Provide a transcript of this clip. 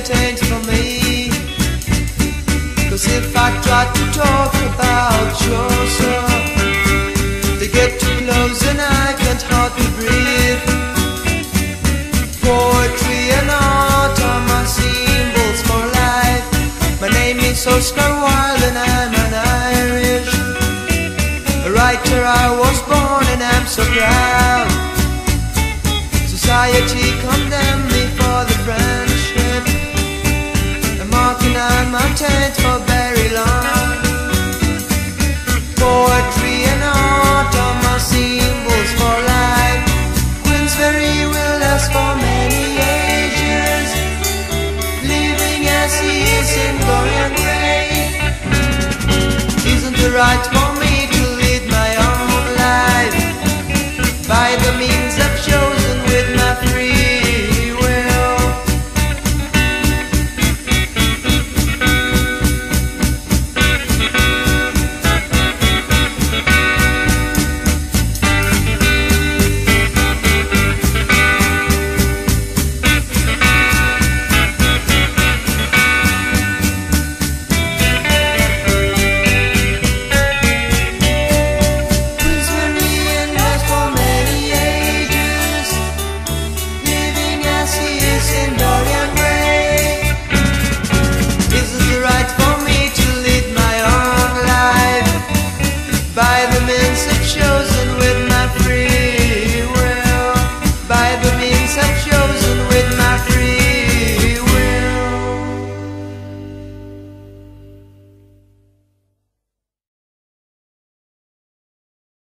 taint for me. Cause if I try to talk about Chaucer, they get too close and I can't hardly breathe. Poetry and art are my symbols for life. My name is Oscar Wilde and I'm an Irish. Writer I was born and I'm so proud. Society condemned for very long. Poetry and are symbols for life. Will last for many ages. Living as he is in glory and grace. Isn't right for me to lead my own life by the means of joy?